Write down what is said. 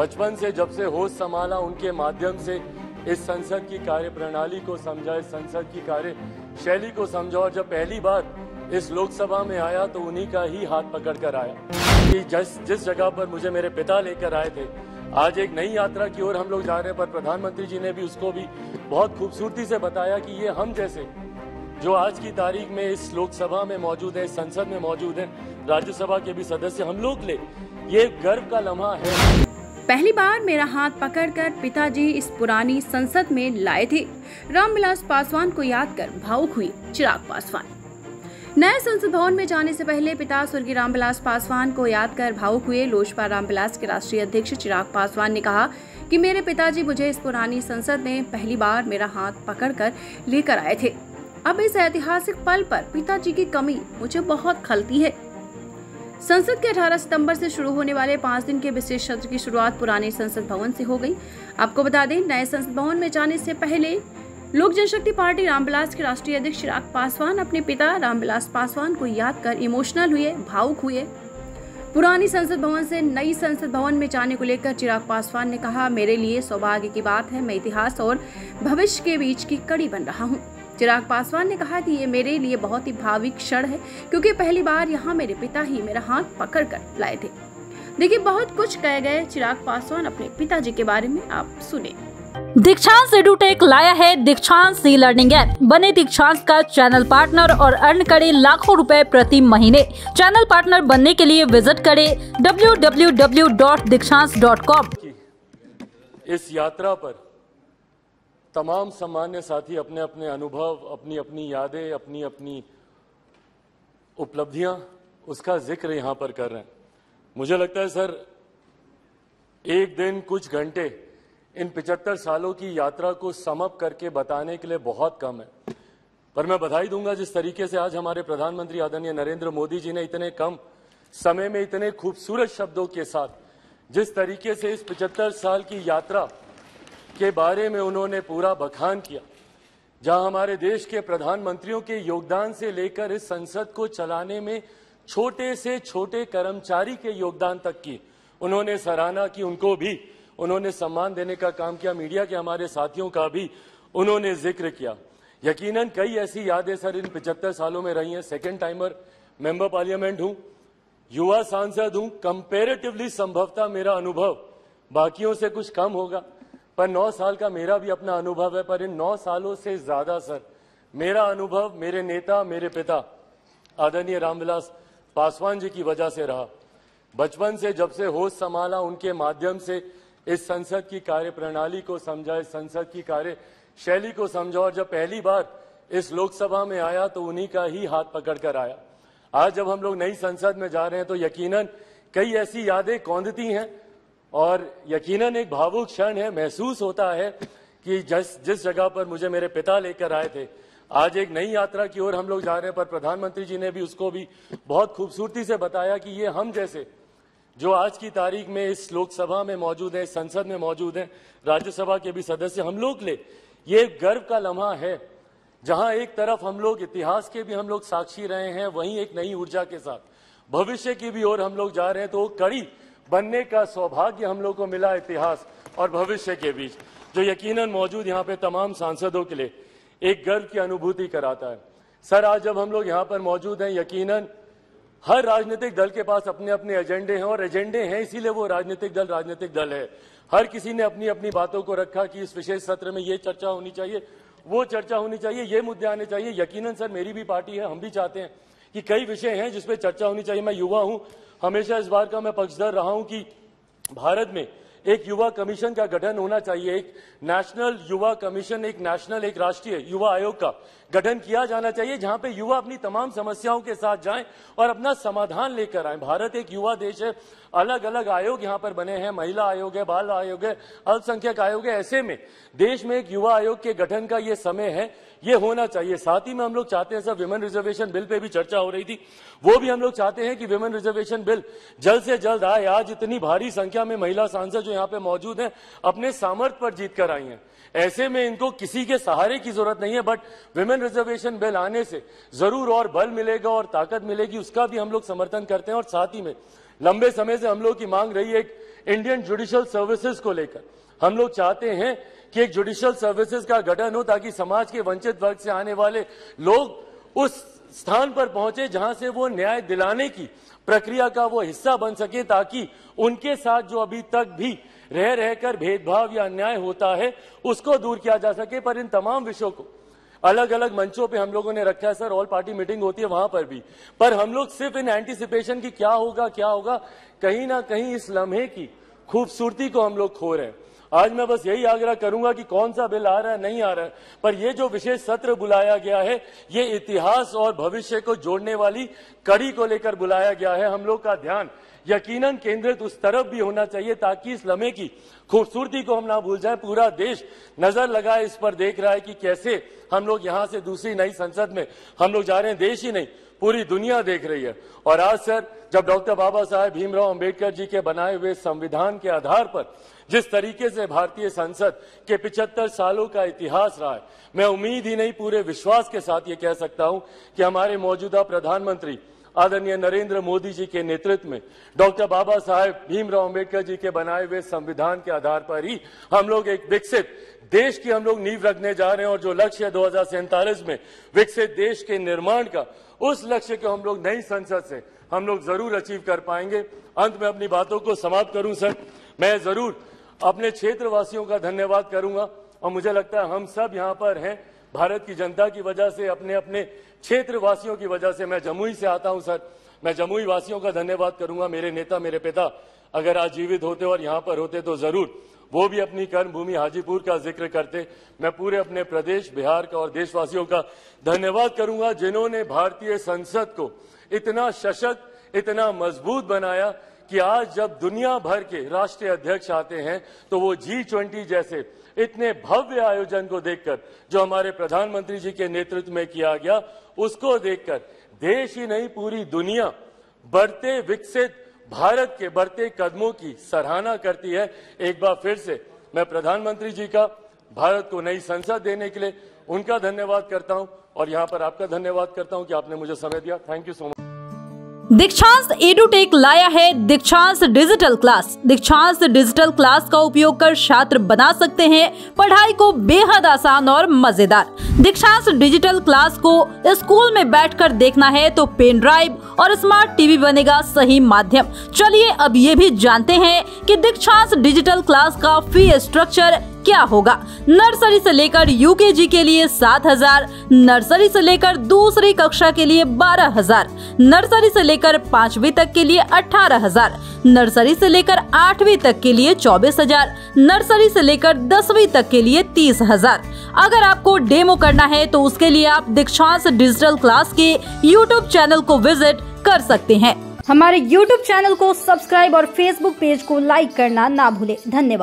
बचपन से जब से होश संभाला उनके माध्यम से, इस संसद की कार्य प्रणाली को समझा, इस संसद की कार्य शैली को समझा और जब पहली बार इस लोकसभा में आया तो उन्हीं का ही हाथ पकड़ कर आया। कि जिस जिस जगह पर मुझे मेरे पिता लेकर आए थे, आज एक नई यात्रा की ओर हम लोग जा रहे हैं, पर प्रधानमंत्री जी ने भी उसको भी बहुत खूबसूरती से बताया कि ये हम जैसे, जो आज की तारीख में इस लोकसभा में मौजूद है संसद में मौजूद है, राज्यसभा के भी सदस्य हम लोग ले। ये गर्व का लम्हा है। पहली बार मेरा हाथ पकड़कर पिताजी इस पुरानी संसद में लाए थे। रामविलास पासवान को याद कर भावुक हुए चिराग पासवान। नए संसद भवन में जाने से पहले पिता स्वर्गीय रामविलास पासवान को याद कर भावुक हुए लोजपा रामविलास के राष्ट्रीय अध्यक्ष चिराग पासवान ने कहा कि मेरे पिताजी मुझे इस पुरानी संसद में पहली बार मेरा हाथ पकड़कर लेकर आए थे। अब इस ऐतिहासिक पल पर पिताजी की कमी मुझे बहुत खलती है। संसद के 18 सितंबर से शुरू होने वाले पाँच दिन के विशेष सत्र की शुरुआत पुराने संसद भवन से हो गई। आपको बता दें, नए संसद भवन में जाने से पहले लोक जनशक्ति पार्टी रामविलास के राष्ट्रीय अध्यक्ष चिराग पासवान, अपने पिता रामविलास पासवान को याद कर इमोशनल हुए, भावुक हुए। पुरानी संसद भवन से नई संसद भवन में जाने को लेकर चिराग पासवान ने कहा, मेरे लिए सौभाग्य की बात है, मैं इतिहास और भविष्य के बीच की कड़ी बन रहा हूँ। चिराग पासवान ने कहा कि ये मेरे लिए बहुत ही भाविक क्षण है क्योंकि पहली बार यहाँ मेरे पिता ही मेरा हाथ पकड़ कर लाए थे। देखिए बहुत कुछ कह गए चिराग पासवान अपने पिताजी के बारे में आप सुने। दीक्षांत एडुटेक लाया है दीक्षांत सी लर्निंग ऐप। बने दीक्षांत का चैनल पार्टनर और अर्न करे लाखों रुपए प्रति महीने। चैनल पार्टनर बनने के लिए विज़िट करें www.दीक्षांत.com इस यात्रा पर तमाम सम्मान्य साथी अपने अपने अनुभव, अपनी अपनी यादें, अपनी अपनी उपलब्धियाँ उसका ज़िक्र यहाँ पर कर रहे हैं। मुझे लगता है सर, एक दिन कुछ घंटे इन पिचहत्तर सालों की यात्रा को समअप करके बताने के लिए बहुत कम है। पर मैं बधाई दूँगा जिस तरीके से आज हमारे प्रधानमंत्री आदरणीय नरेंद्र मोदी जी ने इतने कम समय में इतने खूबसूरत शब्दों के साथ जिस तरीके से इस पिचहत्तर साल की यात्रा के बारे में उन्होंने पूरा बखान किया, जहाँ हमारे देश के प्रधानमंत्रियों के योगदान से लेकर इस संसद को चलाने में छोटे से छोटे कर्मचारी के योगदान तक की। उन्होंने सराहना की, उनको भी, उन्होंने सम्मान देने का काम किया, मीडिया के हमारे साथियों का भी उन्होंने ज़िक्र किया। यकीनन कई ऐसी यादें सर, इन पिचहत्तर सालों में रही हैं। सेकेंड टाइमर मेंबर पार्लियामेंट हूँ, युवा सांसद हूँ। कंपेरेटिवली संभवतः मेरा अनुभव बाकियों से कुछ कम होगा। पर नौ साल का मेरा भी अपना अनुभव है, पर इन नौ सालों से ज़्यादा सर, मेरा अनुभव मेरे नेता, मेरे पिता, आदरणीय रामविलास पासवान जी की वजह से रहा। बचपन से जब से होश संभाला उनके माध्यम से, इस संसद की कार्य प्रणाली को समझा, इस संसद की कार्य शैली को समझा, और जब पहली बार इस लोकसभा में आया तो उन्हीं का ही हाथ पकड़ कर आया। आज जब हम लोग नई संसद में जा रहे हैं तो यकीनन कई ऐसी यादें कौंधती हैं और यकीनन एक भावुक क्षण है, महसूस होता है कि जिस जिस जगह पर मुझे मेरे पिता लेकर आए थे, आज एक नई यात्रा की ओर हम लोग जा रहे हैं, पर प्रधानमंत्री जी ने भी उसको भी बहुत खूबसूरती से बताया कि ये हम जैसे, जो आज की तारीख में इस लोकसभा में मौजूद है, संसद में मौजूद है, राज्यसभा के भी सदस्य हम लोग ले। ये गर्व का लम्हा है, जहाँ एक तरफ़ हम लोग इतिहास के भी हम लोग साक्षी रहे हैं, वहीं एक नई ऊर्जा के साथ, भविष्य की भी ओर हम लोग जा रहे हैं तो कड़ी बनने का सौभाग्य हम लोग को मिला इतिहास और भविष्य के बीच, जो यकीनन मौजूद यहाँ पे तमाम सांसदों के लिए एक गर्व की अनुभूति कराता है। सर, आज जब हम लोग यहाँ पर मौजूद हैं, यकीनन हर राजनीतिक दल के पास अपने अपने एजेंडे हैं और एजेंडे हैं, इसीलिए वो राजनीतिक दल राजनीतिक दल है। हर किसी ने अपनी अपनी बातों को रखा कि इस विशेष सत्र में ये चर्चा होनी चाहिए, वो चर्चा होनी चाहिए, ये मुद्दे आने चाहिए। यकीनन सर, मेरी भी पार्टी है, हम भी चाहते हैं कि कई विषय हैं जिसपे चर्चा होनी चाहिए। मैं युवा हूँ हमेशा इस बार का मैं पक्षधर रहा हूँ कि भारत में एक युवा कमीशन का गठन होना चाहिए। एक नेशनल युवा कमीशन, एक नेशनल एक राष्ट्रीय युवा आयोग का गठन किया जाना चाहिए, जहाँ पे युवा अपनी तमाम समस्याओं के साथ जाएँ और अपना समाधान लेकर आए। भारत एक युवा देश है। अलग अलग आयोग यहाँ पर बने हैं। महिला आयोग है, बाल आयोग है, अल्पसंख्यक आयोग है। ऐसे में देश में एक युवा आयोग के गठन का ये समय है ये होना चाहिए। साथ ही में हम लोग चाहते हैं, sir women reservation bill pay भी चर्चा हो रही थी। वो भी हम लोग चाहते हैं कि विमेन रिजर्वेशन बिल जल्द से जल्द आए। आज इतनी भारी संख्या में महिला सांसद जो यहाँ पे मौजूद हैं, अपने सामर्थ्य पर जीत कर आई हैं। ऐसे में इनको किसी के सहारे की ज़रूरत नहीं है बट विमेन रिजर्वेशन बिल आने से ज़रूर और बल मिलेगा और ताकत मिलेगी, उसका भी हम लोग समर्थन करते हैं। और साथ ही में लंबे समय से हम लोग की मांग रही है एक इंडियन जुडिशियल सर्विसेज़ को लेकर। हम लोग चाहते हैं कि एक जुडिशियल सर्विसेज़ का गठन हो ताकि समाज के वंचित वर्ग से आने वाले लोग उस स्थान पर पहुँचे जहाँ से वो न्याय दिलाने की प्रक्रिया का वो हिस्सा बन सके ताकि उनके साथ जो अभी तक भी रह रहकर भेदभाव या अन्याय होता है, उसको दूर किया जा सके। पर इन तमाम विषयों को अलग अलग मंचों पे हम लोगों ने रखा है, सर, ऑल पार्टी मीटिंग होती है वहाँ पर भी। पर हम लोग सिर्फ़ इन एंटीसिपेशन की क्या होगा क्या होगा, कहीं ना कहीं इस लम्हे की खूबसूरती को हम लोग खो रहे हैं। आज मैं बस यही आग्रह करूँगा कि कौन सा बिल आ रहा है, नहीं आ रहा है। पर ये जो विशेष सत्र बुलाया गया है, ये इतिहास और भविष्य को जोड़ने वाली कड़ी को लेकर बुलाया गया है। हम लोग का ध्यान यकीनन केंद्रित उस तरफ़ भी होना चाहिए ताकि इस लम्हे की खूबसूरती को हम ना भूल जाए। पूरा देश नज़र लगाए इस पर देख रहा है कि कैसे हम लोग यहाँ से दूसरी नई संसद में हम लोग जा रहे हैं। देश ही नहीं पूरी दुनिया देख रही है। और आज सर, जब डॉक्टर बाबा साहेब भीमराव अंबेडकर जी के बनाए हुए संविधान के आधार पर जिस तरीके से भारतीय संसद के पिछहत्तर सालों का इतिहास रहा है, मैं उम्मीद ही नहीं पूरे विश्वास के साथ ये कह सकता हूँ कि हमारे मौजूदा प्रधानमंत्री आदरणीय नरेंद्र मोदी जी के नेतृत्व में डॉक्टर बाबा साहेब भीमराव अंबेडकर जी के बनाए हुए संविधान के आधार पर ही हम लोग एक विकसित देश की हम लोग नींव रखने जा रहे हैं और जो लक्ष्य है दो हज़ार सैंतालीस में विकसित देश के निर्माण का, उस लक्ष्य को हम लोग नई संसद से हम लोग ज़रूर अचीव कर पाएँगे। अंत में अपनी बातों को समाप्त करूँ, सर। मैं ज़रूर अपने क्षेत्रवासियों का धन्यवाद करूँगा और मुझे लगता है हम सब यहाँ पर हैं। भारत की जनता की वजह से, अपने अपने क्षेत्रवासियों की वजह से मैं जमुई से आता हूँ, सर। मैं जमुई वासियों का धन्यवाद करूँगा। मेरे नेता, मेरे पिता अगर आज जीवित होते और यहाँ पर होते तो ज़रूर वो भी अपनी कर्म भूमि हाजीपुर का ज़िक्र करते। मैं पूरे अपने प्रदेश, बिहार का और देशवासियों का धन्यवाद करूँगा जिन्होंने भारतीय संसद को इतना सशक्त, इतना मज़बूत बनाया कि आज जब दुनिया भर के राष्ट्रीय अध्यक्ष आते हैं तो वो जी ट्वेंटी जैसे इतने भव्य आयोजन को देखकर, जो हमारे प्रधानमंत्री जी के नेतृत्व में किया गया, उसको देखकर देश ही नहीं, पूरी दुनिया बढ़ते, विकसित भारत के बढ़ते कदमों की सराहना करती है। एक बार फिर से मैं प्रधानमंत्री जी का भारत को नई संसद देने के लिए उनका धन्यवाद करता हूँ और यहाँ पर आपका धन्यवाद करता हूँ कि आपने मुझे समय दिया। Thank you so much Dikshant edutech लाया है Dikshant digital class. Dikshant digital class का उपयोग कर छात्र बना सकते हैं, पढ़ाई को बेहद आसान और मज़ेदार। दीक्षांत डिजिटल क्लास को स्कूल में बैठकर देखना है तो पेन ड्राइव और स्मार्ट टीवी बनेगा सही माध्यम। चलिए अब ये भी जानते हैं कि दीक्षांत डिजिटल क्लास का फ़ी स्ट्रक्चर क्या होगा? नर्सरी से लेकर यूकेजी के लिए सात हज़ार, नर्सरी से लेकर दूसरी कक्षा के लिए बारह हज़ार, नर्सरी से लेकर पाँचवी तक के लिए अठारह हज़ार, नर्सरी से लेकर आठवीं तक के लिए चौबीस हज़ार, नर्सरी से लेकर दसवीं तक के लिए तीस हज़ार। अगर आपको डेमो करना है तो उसके लिए आप दीक्षांत डिजिटल क्लास के यूट्यूब चैनल को विज़िट कर सकते हैं। हमारे यूट्यूब चैनल को सब्सक्राइब और फेसबुक पेज को लाइक करना ना भूले। धन्यवाद।